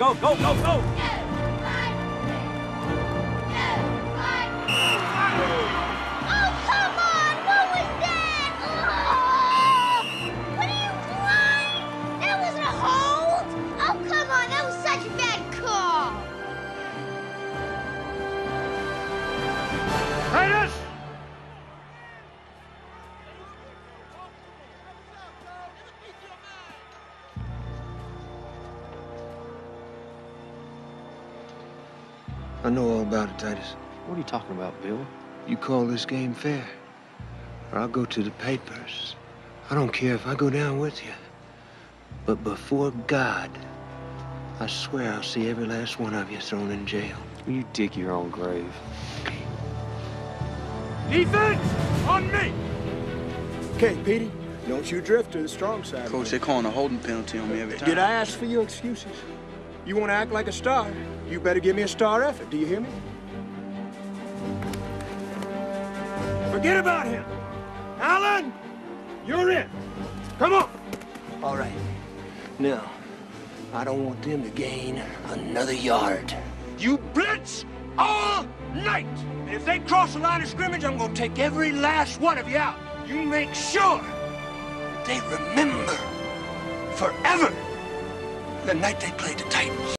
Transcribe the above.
go, go, go, go! I know all about it, Titus. What are you talking about, Bill? You call this game fair, or I'll go to the papers. I don't care if I go down with you. But before God, I swear I'll see every last one of you thrown in jail. You dig your own grave. Defense! On me! Okay, Petey, don't you drift to the strong side. Coach, they're calling a holding penalty on me every time. Did I ask for your excuses? You want to act like a star? You better give me a star effort. Do you hear me? Forget about him. Alan, you're in. Come on. All right. Now, I don't want them to gain another yard. You blitz all night. And if they cross the line of scrimmage, I'm going to take every last one of you out. You make sure they remember forever the night they played the Titans.